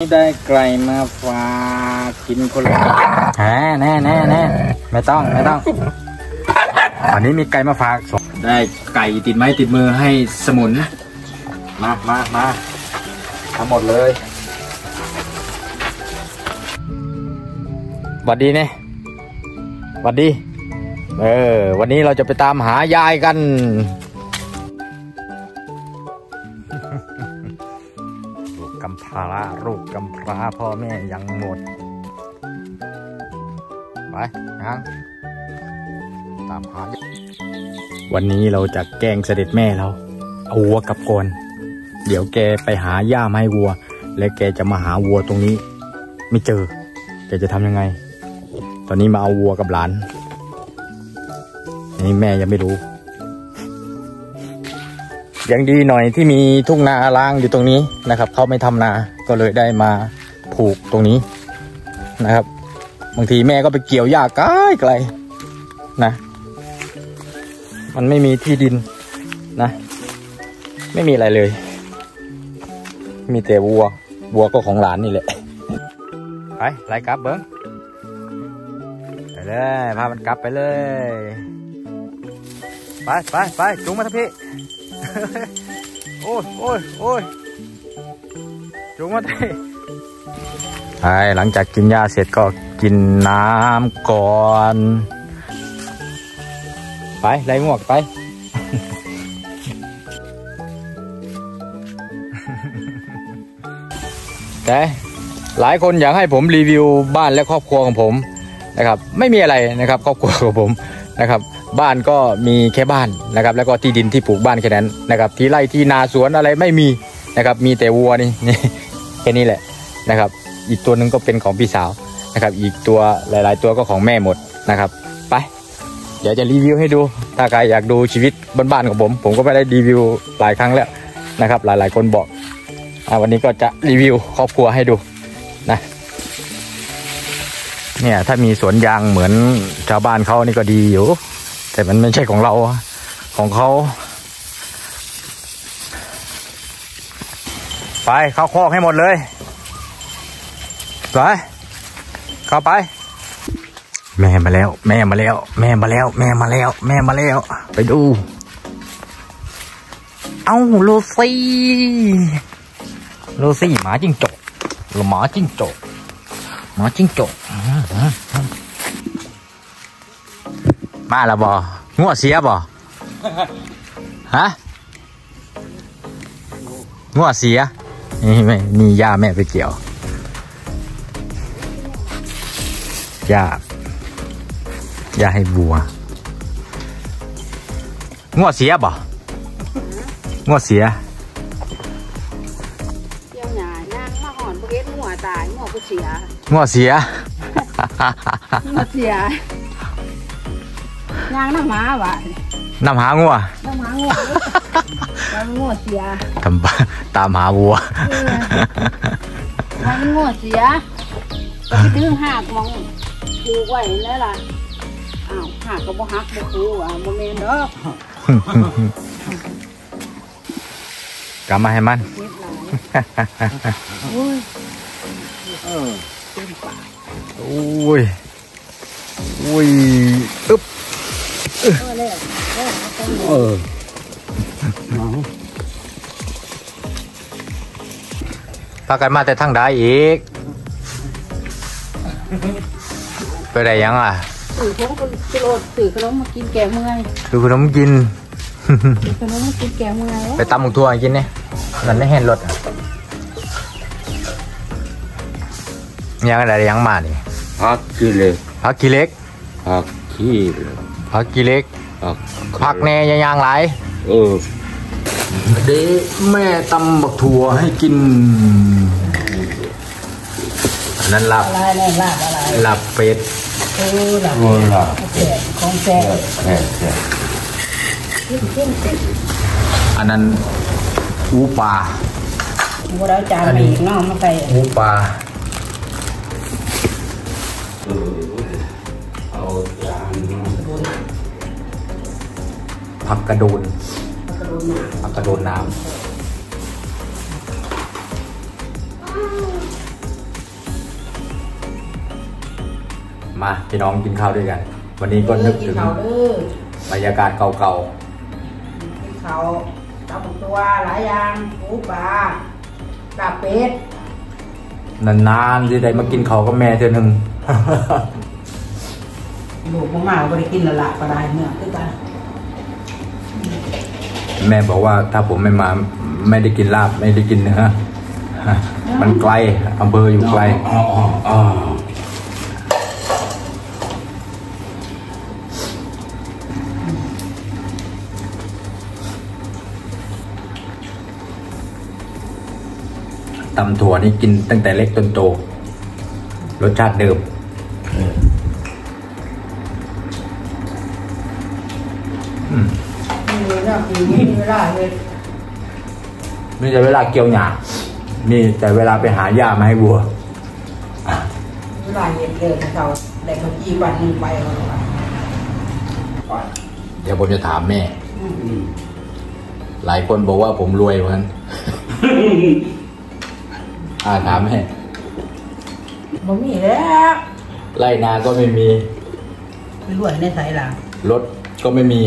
ได้ไก่มาฝากกินคนละแหมแน่แน่แน่ไม่ต้องไม่ต้อง วันนี้มีไก่มาฝากส่งได้ไก่ติดไม้ติดมือให้สมุน มามามาทั้งหมดเลยหวัดดีเนี่ยหวัดดี เออ วันนี้เราจะไปตามหายายกัน กกำพร้าลูกกำพร้าพ่อแม่ยังหมด ไปยังตามหาวันนี้เราจะแกล้งเสด็จแม่เรา เอาวัวกับก่อนเดี๋ยวแกไปหาหญ้ามาให้วัว และแกจะมาหาวัวตรงนี้ ไม่เจอ แกจะทำยังไง ตอนนี้มาเอาวัวกับหลานนี่แม่ยังไม่รู้ ยังดีหน่อยที่มีทุ่งนาล้างอยู่ตรงนี้นะครับเขาไม่ทำนาก็เลยได้มาผูกตรงนี้นะครับ บางทีแม่ก็ไปเกี่ยวหญ้าไกลไกลๆนะ มันไม่มีที่ดินนะ ไม่มีอะไรเลย มีแต่วัว วัวก็ของหลานนี่แหละไปไล่กลับเบิ้งไปเลยพามันกลับไปเลย ไปไปไปจุงมาทัพพี่ โอ้ยโอ้ยโอ้ยจุงมาทัพี่ไปหลังจากกินยาเสร็จก็กินน้ำก่อน ไปไล่งวกไป แต่หลายคนอยากให้ผมรีวิวบ้านและครอบครัวของผมนะครับ ไม่มีอะไรนะครับ ครอบครัวของผมนะครับ บ้านก็มีแค่บ้านนะครับ แล้วก็ที่ดินที่ปลูกบ้านแค่นั้นนะครับ ที่ไร่ที่นาสวนอะไรไม่มีนะครับ มีแต่วัวนี่นี่แค่นี้แหละนะครับ อีกตัวหนึ่งก็เป็นของพี่สาวนะครับ อีกตัวหลาย ๆ ตัวก็ของแม่หมดนะครับไปเดี๋ยวจะรีวิวให้ดู ถ้าใครอยากดูชีวิตบ้านๆของผม ผมก็ไม่ได้รีวิวหลายครั้งแล้วนะครับ หลายๆคนบอกอวันนี้ก็จะรีวิวครอบครัวให้ดูนะเนี่ยถ้ามีสวนยางเหมือนชาวบ้านเขานี่ก็ดีอยู่ แต่มันไม่ใช่ของเราของเขาไปเข้าคอกให้หมดเลยไปเข้าไป แม่มาแล้ว แม่มาแล้ว แม่มาแล้ว แม่มาแล้ว แม่มาแล้ว ไปดู เอ้าโลซี่โลซี่หมาจิ้งจกหรือหมาจิ้งจกหมาจิ้งจก มาแล้วบ่งัวเสียบ่ฮะงัวเสียนี่ไม่นี่ย่าแม่ไปเกี่ยวย่าอย่าให้บัวงวดเสียบ่งวดเสียเที่ยวหยาย่างมาหอนประเภทหัวตายหัวผู้เสียงวดเสียหัวเสียย่างน้ำหมาว่ะนำหางัวน้ำหมางัวแล้วงัวเสียทำบ้าตามหาวัวเออมันงัวเสีย ก็ไปถึงหากมองผูกไว้แล้วล่ะอ้าวหากก็บ่ฮักบ่คูอะบ่แม่นดอกกำมาให้มัน เจ็บหลายโอ้ยเออเต็มปากโอ้ยโอ้ยอึ๊บเออแล้วแล้วเอาไปเออพากันมาแต่ทางใดอีก ไปได้ยังอะสื่อผมก็สิโลดสื่อขนมมากินแก่เมื่อยดูขนมกินสื่อขนมมากินแก่เมื่อยไปตำหมูทั่วให้กินเนี่ยมันไม่เห็นรถอะยังอะไรยังมานี่พักขี้เลยพักกี่เล็กพักขี้เลย พักกี่เล็กพักพักแน่ยังยังหลายเออ เด้แม่ตำบักถั่วให้กินอันนั้นหลับอะไรเนี่ยลาบอะไรหลับเป็ดเออหลับโอ้ล่ะแจกของแจกแค่แค่ขึ้นขึ้นขึ้นอันนั้นอูปลาบัวเราจานมาอีกเนาะมาใส่ อูปลา เอา ผักกระโดนผักกระโดนน้ำมาพี่น้องกินข้าวด้วยกัน วันนี้ก็นึกถึงบรรยากาศเก่าๆกินข้าวตับตัวหลายอย่างปูปลาปลาเป็ดนานๆที่ใดมากินเขาก็แม่เท่านึ่งลูกมากๆก็ได้กินละละก็ได้เนี่ยคือกัน แม่บอกว่าถ้าผมไม่มาไม่ได้กินลาบไม่ได้กินเนื้อมันไกลอำเภออยู่ไกลอ๋ออ๋ออ๋อตำถั่วนี่กินตั้งแต่เล็กจนโต รสชาติเดิมเอออืม มีเนาะมีมีเวลาเฮ็ดมีแต่เวลาเกี่ยวหญ้ามีแต่เวลาไปหาหญ้ามาให้วัวเวลาเฮ็ดเด้อเขาได้เขาจีวันหนึงไปเขาก็ว่าเดี๋ยวผมจะถามแม่อืมหลายคนบอกว่าผมรวยเหมือนกันอาถามแม่ บ่มีแล้วไร่นาก็ไม่มีไปรวยในไสล่ะรถก็ไม่มี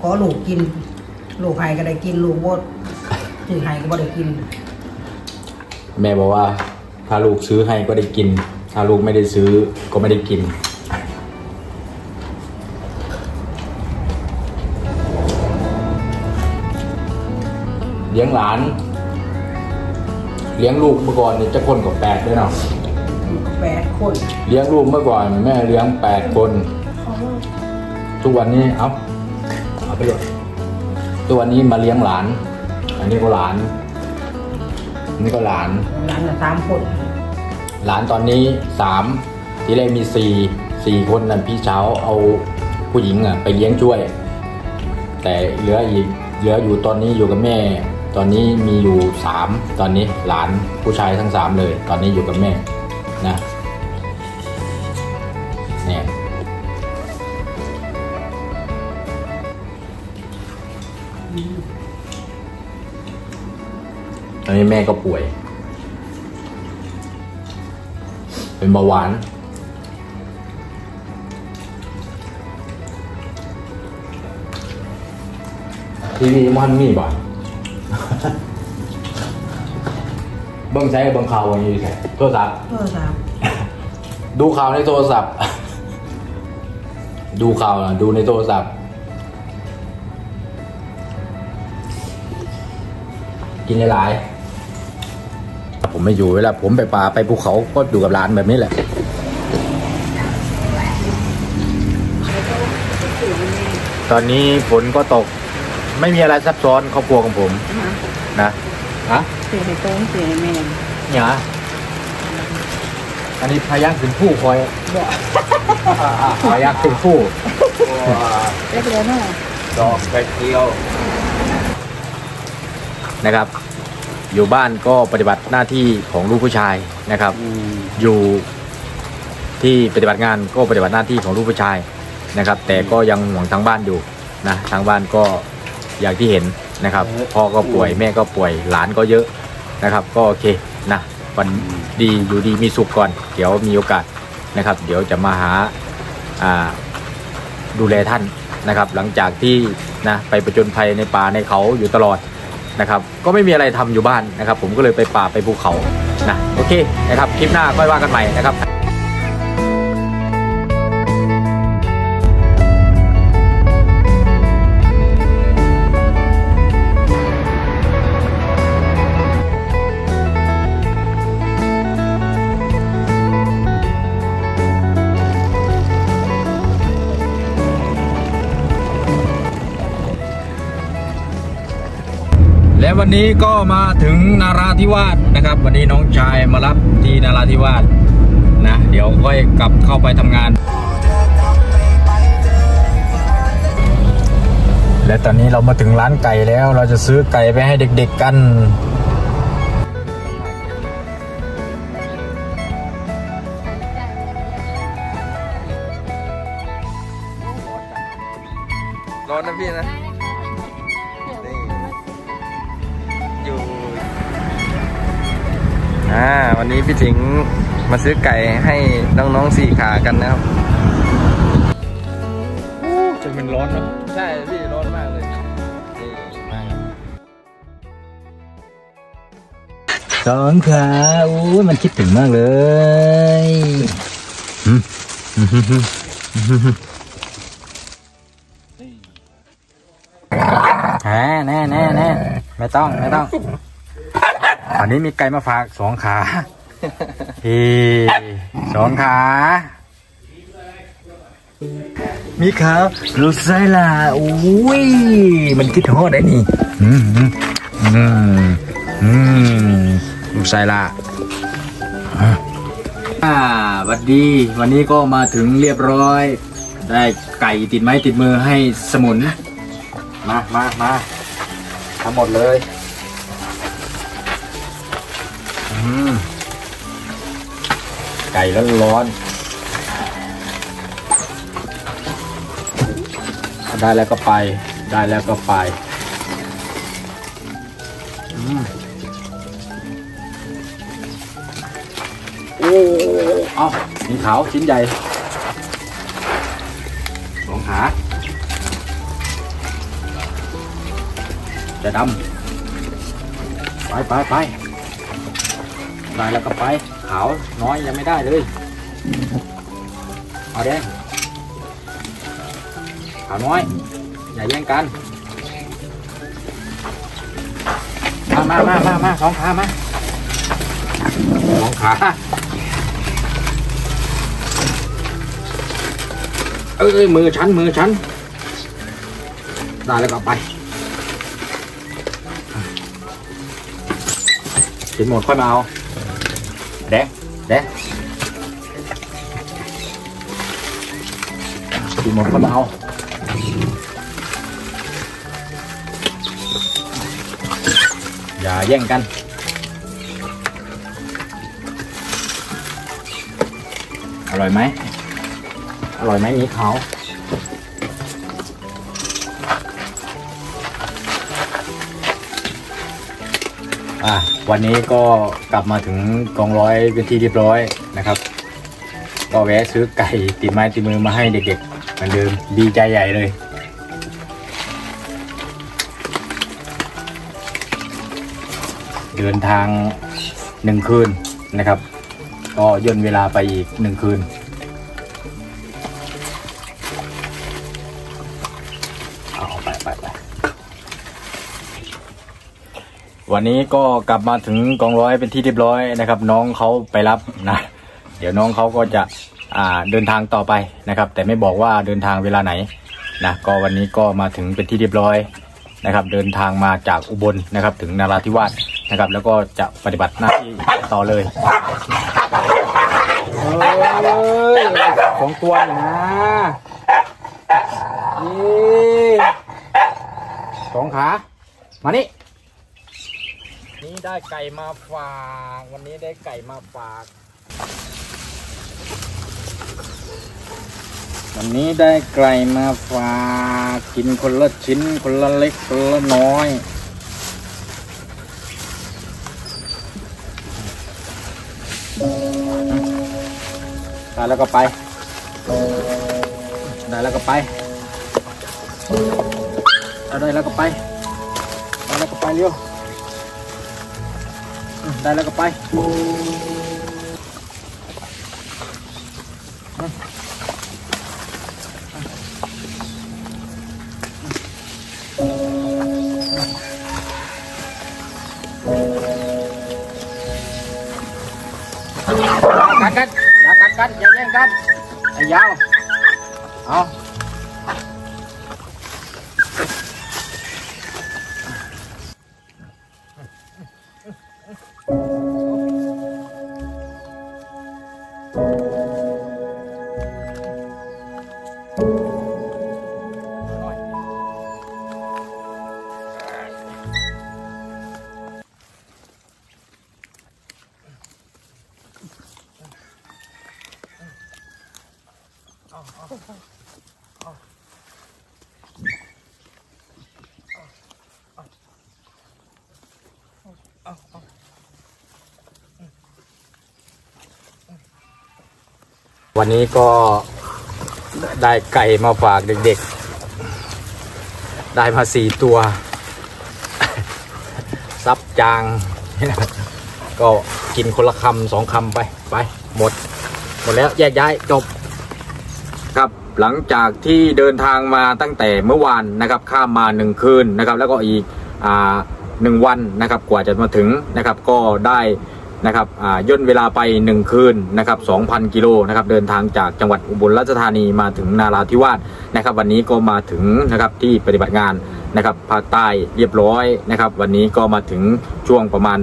ขอลูกกิน ลูกให้ก็ได้กินลูกบ่ถือให้ก็บ่ได้กิน แม่บอกว่า ถ้าลูกซื้อให้ก็ได้กิน ถ้าลูกไม่ได้ซื้อก็ไม่ได้กิน เลี้ยงหลาน เลี้ยงลูกเมื่อก่อนเนี่ยจะคนกับแปดด้วยเนาะแปดคน เลี้ยงลูกเมื่อก่อน แม่เลี้ยงแปดคน ทุกวันนี้เอาเอาไปเลย ทุกวันนี้มาเลี้ยงหลาน อันนี้ก็หลานอันนี่ก็หลาน หลานละสามคน หลานตอนนี้สามทีแรกมีสี่สี่คนนั่นพี่เช้าเอาผู้หญิงอะไปเลี้ยงช่วย แต่เหลืออีกเหลืออยู่ตอนนี้อยู่กับแม่ ตอนนี้มีอยู่สามตอนนี้หลานผู้ชายทั้งสามเลย ตอนนี้อยู่กับแม่นะ อนนี้แม่ก็ป่วย เป็นเบาหวาน ทีวีมันมีบ่เบิ้งใช้เบิ้งข่าวอย่างนี้ใช่โทรศัพท์เออสามดูข่าวในโทรศัพท์ ดูข่าวนะดูในโทรศัพท์ กินหลายๆผม ไม่อยู่เวลาผมไปป่าไปภูเขาก็อยู่กับร้านแบบนี้แหละตอนนี้ฝนก็ตก ไม่มีอะไรซับซ้อนครอบครัวของผม นะฮะเสียให้โต้งเสียให้แม่เนี่ยอันนี้พายักถึงผู้คอยบ่พายักถึงผู้เรียบร้อยเนาะดอกกระเจียวนะครับ อยู่บ้านก็ปฏิบัติหน้าที่ของลูกผู้ชายนะครับอืมอยู่ที่ปฏิบัติงานก็ปฏิบัติหน้าที่ของลูกผู้ชายนะครับ แต่ก็ยังห่วงทางบ้านอยู่นะทางบ้านก็อย่างที่เห็นนะครับพ่อก็ป่วยแม่ก็ป่วยหลานก็เยอะนะครับ ก็โอเคนะวันดีอยู่ดีมีสุขก่อน เดี๋ยวมีโอกาสนะครับ เดี๋ยวจะมาหาอ่าดูแลท่านนะครับ หลังจากที่นะไปประจนภัยในป่าในเขาอยู่ตลอด นะครับก็ไม่มีอะไรทำอยู่บ้านนะครับ ผมก็เลยไปป่าไปภูเขานะโอเคนะครับคลิปหน้าค่อยว่ากันใหม่นะครับ วันนี้ก็มาถึงนาราธิวาสนะครับ วันนี้น้องชายมารับที่นาราธิวาสนะ เดี๋ยวค่อยกลับเข้าไปทำงาน และตอนนี้เรามาถึงร้านไก่แล้ว เราจะซื้อไก่ไปให้เด็ก ๆกันร้อนนะพี่นะ อ่าวันนี้พี่สิงห์มาซื้อไก่ให้น้องๆสี่ขากันนะครับมันร้อนเนาะใช่พี่ร้อนมากเลยนี่สองขาอู้ยมันคิดถึงมากเลยแหน่แน่แน่แน่ไม่ต้อง ไม่ต้อง อันนี้มีไก่มาฝากสองขาฮีสองขา มีขาวลูกไซล่ะอุ้ย มันคิดถึงได้นี่ อืมอืมอืมอืมลูกไซล่ะอ่าหวัดดี วันนี้ก็มาถึงเรียบร้อย ได้ไก่ติดไม้ติดมือให้สมุน มามามาทั้งหมดเลย ไก่แล้วร้อนๆได้แล้วก็ไป ได้แล้วก็ไปอืโอ้เอามีขาวชิ้นใหญ่สองขาจะดำไปไปไป ได้แล้วก็ไปขาวน้อยยังไม่ได้เลยเอาแดงขาวน้อย อย่าแย่งกันมามามามามาสองขามาสองขาเอ้ยมือฉันมือฉันได้แล้วก็ไปกินหมดค่อยมาเอา แดงแดงกินหมดค่อยมาเอาอย่าแย่งกันอร่อยไหมอร่อยไหมมีเขา อะวันนี้ก็กลับมาถึงกองร้อยเป็นที่เรียบร้อยนะครับ ก็แวะซื้อไก่ติดไม้ติดมือมาให้เด็กๆเหมือนเดิมดีใจใหญ่เลย เดินทางหนึ่งคืนนะครับ ก็ย่นเวลาไปอีกหนึ่งคืน วันนี้ก็กลับมาถึงกองร้อยเป็นที่เรียบร้อยนะครับ น้องเขาไปรับนะ เดี๋ยวน้องเขาก็จะอ่าเดินทางต่อไปนะครับ แต่ไม่บอกว่าเดินทางเวลาไหนนะก็วันนี้ก็มาถึงเป็นที่เรียบร้อยนะครับ เดินทางมาจากอุบลนะครับ ถึงนาราธิวาสนะครับ แล้วก็จะปฏิบัติหน้าที่ต่อเลยอของตัวนี่นะนี่สองขา มานี่ นี่ได้ไก่มาฝาก วันนี้ได้ไก่มาฝาก วันนี้ได้ไก่มาฝาก กินคนละชิ้น คนละเล็ก คนละน้อย ได้แล้วก็ไป ได้แล้วก็ไป ได้แล้วก็ไป ได้แล้วก็ไปเร็ว ได้แล้วก็ไปกัดกันอย่ วันนี้ก็ได้ไก่มาฝากเด็กๆ ได้มาสี่ตัวซับจาง ก็กินคนละคำสองคำไปไปหมด หมดแล้วแยกย้ายจบ ครับหลังจากที่เดินทางมาตั้งแต่เมื่อวานนะครับ ข้ามมาหนึ่งคืนนะครับ แล้วก็อีกอ่าหนึ่งวันนะครับ กว่าจะมาถึงนะครับ ก็ได้ นะครับย่นเวลาไปหนึ่งคืนนะครับ2,000 กิโลนะครับเดินทางจากจังหวัดอุบลราชธานีมาถึงนาราธิวาสนะครับวันนี้ก็มาถึงนะครับที่ปฏิบัติงานนะครับภาคใต้เรียบร้อยนะครับวันนี้ก็มาถึงช่วงประมาณ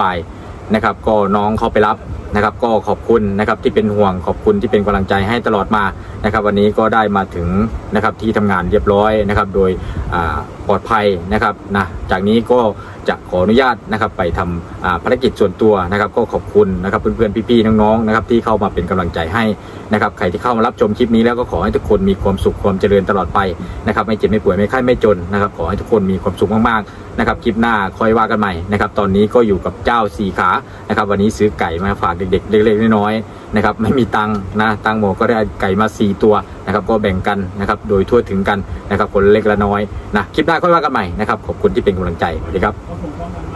บ่ายๆนะครับก็น้องเขาไปรับนะครับก็ขอบคุณนะครับที่เป็นห่วงขอบคุณที่เป็นกำลังใจให้ตลอดมานะครับวันนี้ก็ได้มาถึงนะครับที่ทำงานเรียบร้อยนะครับโดยปลอดภัยนะครับนะจากนี้ก็ จะขออนุญาตนะครับไปทำอ่าภารกิจส่วนตัวนะครับ ก็ขอบคุณนะครับเพื่อนๆพี่ๆน้องๆนะครับที่เข้ามาเป็นกำลังใจให้นะครับใครที่เข้ามารับชมคลิปนี้แล้วก็ขอให้ทุกคนมีความสุขความเจริญตลอดไปนะครับไม่เจ็บไม่ป่วยไม่ไข้ไม่จนนะครับขอให้ทุกคนมีความสุขมากๆนะครับคลิปหน้าคอยว่ากันใหม่นะครับตอนนี้ก็อยู่กับเจ้าสี่ขานะครับวันนี้ซื้อไก่มาฝากเด็กๆเล็กๆน้อยๆ นะครับไม่มีตังนะตังหมก็ได้ไก่มาสี่ตัวนะครับก็แบ่งกันนะครับโดยทั่วถึงกันนะครับคนเล็กละน้อยนะคลิปหน้าค่อยว่ากันใหม่นะครับขอบคุณที่เป็นกำลังใจสวัสดีครับ